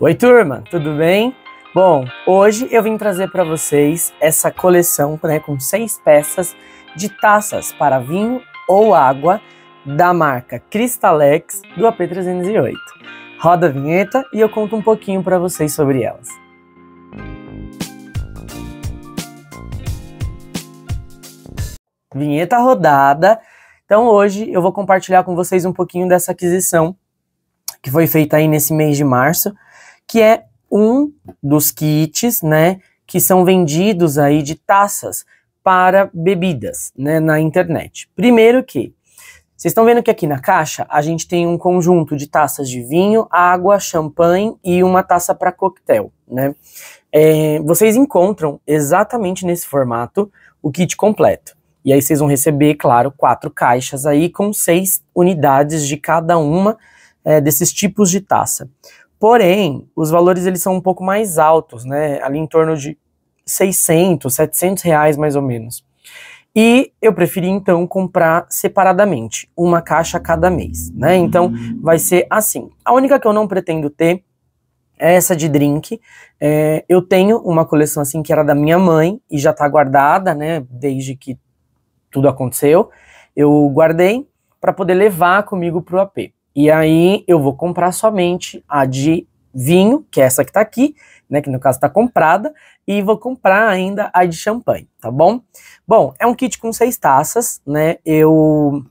Oi, turma, tudo bem? Bom, hoje eu vim trazer para vocês essa coleção né, com seis peças de taças para vinho ou água da marca Cristalex do AP308. Roda a vinheta e eu conto um pouquinho para vocês sobre elas. Vinheta rodada. Então hoje eu vou compartilhar com vocês um pouquinho dessa aquisição que foi feita aí nesse mês de março, que é um dos kits, né, que são vendidos aí de taças para bebidas, né, na internet. Primeiro que vocês estão vendo que aqui na caixa a gente tem um conjunto de taças de vinho, água, champanhe e uma taça para coquetel, né? É, vocês encontram exatamente nesse formato o kit completo. E aí vocês vão receber, claro, quatro caixas aí com seis unidades de cada uma é, desses tipos de taça. Porém, os valores eles são um pouco mais altos, né? Ali em torno de 600, 700 reais mais ou menos. E eu preferi então comprar separadamente, uma caixa a cada mês, né? Então vai ser assim. A única que eu não pretendo ter é essa de drink. É, eu tenho uma coleção assim que era da minha mãe e já tá guardada, né? Desde que tudo aconteceu. Eu guardei para poder levar comigo pro AP. E aí eu vou comprar somente a de vinho, que é essa que tá aqui, né, que no caso tá comprada, e vou comprar ainda a de champanhe, tá bom? Bom, é um kit com seis taças, né? Eu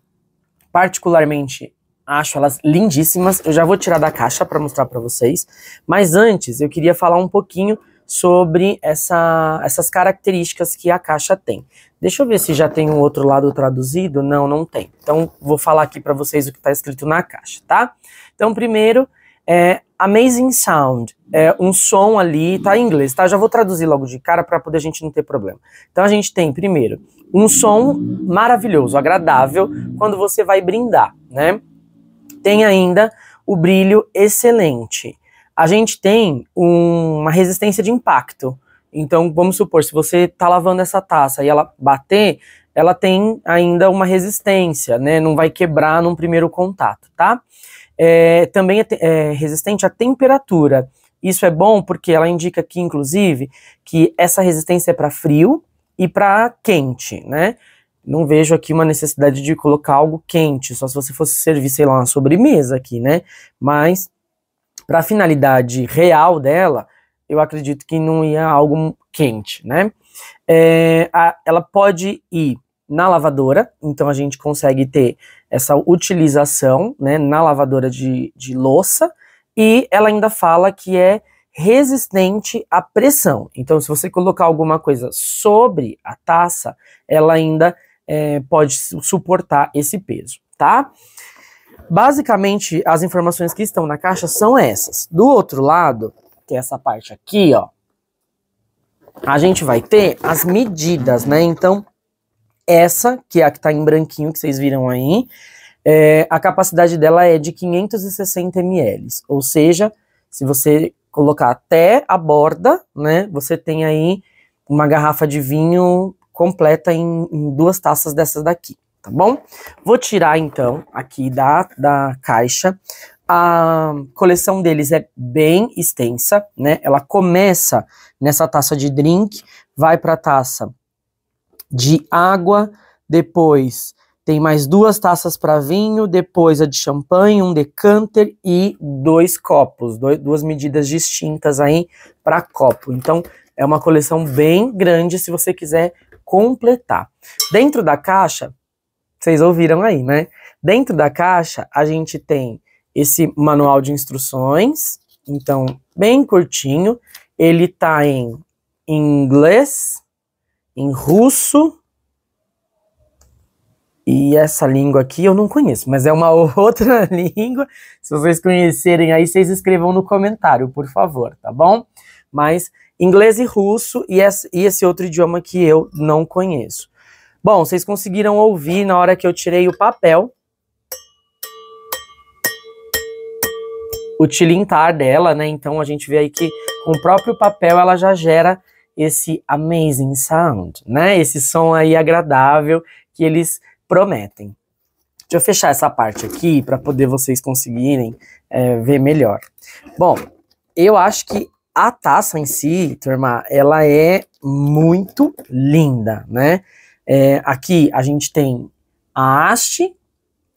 particularmente acho elas lindíssimas. Eu já vou tirar da caixa para mostrar para vocês, mas antes eu queria falar um pouquinho sobre essa, essas características que a caixa tem. Deixa eu ver se já tem um outro lado traduzido. Não, não tem. Então, vou falar aqui para vocês o que está escrito na caixa, tá? Então, primeiro, é Amazing Sound. É um som ali, tá em inglês, tá? Já vou traduzir logo de cara para poder a gente não ter problema. Então, a gente tem, primeiro, um som maravilhoso, agradável, quando você vai brindar, né? Tem ainda o brilho excelente a gente tem um, uma resistência de impacto. Então, vamos supor, se você está lavando essa taça e ela bater, ela tem ainda uma resistência, né? Não vai quebrar num primeiro contato, tá? É, também é, é resistente à temperatura. Isso é bom porque ela indica aqui, inclusive, que essa resistência é para frio e para quente, né? Não vejo aqui uma necessidade de colocar algo quente, só se você fosse servir, sei lá, uma sobremesa aqui, né? Mas para a finalidade real dela, eu acredito que não ia algo quente, né? É, a, ela pode ir na lavadora, então a gente consegue ter essa utilização né, na lavadora de, de louça, e ela ainda fala que é resistente à pressão. Então, se você colocar alguma coisa sobre a taça, ela ainda é, pode suportar esse peso, tá? Basicamente, as informações que estão na caixa são essas. Do outro lado, que é essa parte aqui, ó, a gente vai ter as medidas, né? Então, essa, que é a que tá em branquinho, que vocês viram aí, é, a capacidade dela é de 560 ml. Ou seja, se você colocar até a borda, né, você tem aí uma garrafa de vinho completa em, em duas taças dessas daqui tá bom? Vou tirar então aqui da, da caixa. A coleção deles é bem extensa, né? Ela começa nessa taça de drink, vai para a taça de água, depois tem mais duas taças para vinho, depois a de champanhe, um decanter e dois copos, dois, duas medidas distintas aí para copo. Então é uma coleção bem grande se você quiser completar. Dentro da caixa vocês ouviram aí, né? Dentro da caixa, a gente tem esse manual de instruções, então, bem curtinho. Ele tá em inglês, em russo, e essa língua aqui eu não conheço, mas é uma outra língua. Se vocês conhecerem aí, vocês escrevam no comentário, por favor, tá bom? Mas inglês e russo e esse outro idioma que eu não conheço. Bom, vocês conseguiram ouvir na hora que eu tirei o papel o tilintar dela, né? Então a gente vê aí que com o próprio papel ela já gera esse amazing sound, né? Esse som aí agradável que eles prometem. Deixa eu fechar essa parte aqui para poder vocês conseguirem é, ver melhor. Bom, eu acho que a taça em si, turma, ela é muito linda, né? É, aqui a gente tem a haste,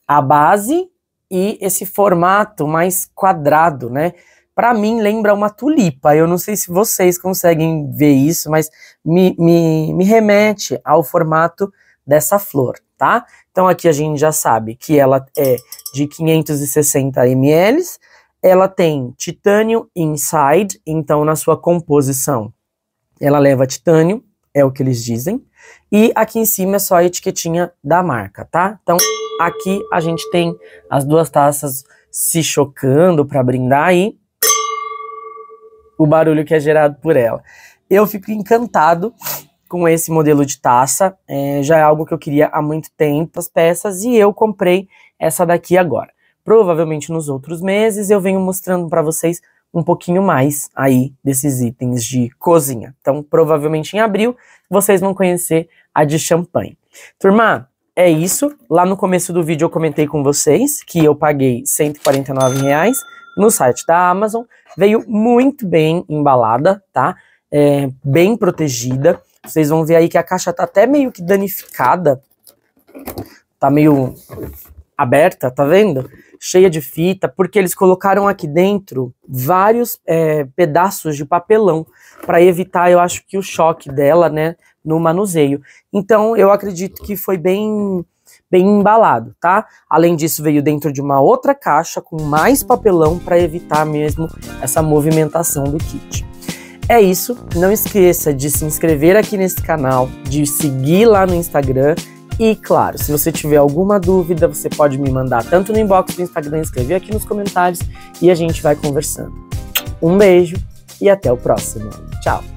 a base e esse formato mais quadrado, né? Para mim lembra uma tulipa. Eu não sei se vocês conseguem ver isso, mas me, me, me remete ao formato dessa flor, tá? Então aqui a gente já sabe que ela é de 560 ml, ela tem titânio inside, então na sua composição ela leva titânio, é o que eles dizem. E aqui em cima é só a etiquetinha da marca, tá? Então aqui a gente tem as duas taças se chocando para brindar e o barulho que é gerado por ela. Eu fico encantado com esse modelo de taça, é, já é algo que eu queria há muito tempo, as peças, e eu comprei essa daqui agora. Provavelmente nos outros meses eu venho mostrando para vocês um pouquinho mais aí desses itens de cozinha. Então, provavelmente em abril vocês vão conhecer a de champanhe. Turma, é isso. Lá no começo do vídeo eu comentei com vocês que eu paguei 149 reais no site da Amazon. Veio muito bem embalada, tá? É, bem protegida. Vocês vão ver aí que a caixa tá até meio que danificada. Tá meio aberta, tá vendo? Cheia de fita, porque eles colocaram aqui dentro vários é, pedaços de papelão para evitar, eu acho que o choque dela, né, no manuseio. Então, eu acredito que foi bem bem embalado, tá? Além disso, veio dentro de uma outra caixa com mais papelão para evitar mesmo essa movimentação do kit. É isso, não esqueça de se inscrever aqui nesse canal, de seguir lá no Instagram e claro, se você tiver alguma dúvida, você pode me mandar tanto no inbox do Instagram, escrever aqui nos comentários e a gente vai conversando. Um beijo e até o próximo. Tchau!